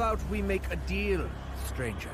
about we make a deal, stranger?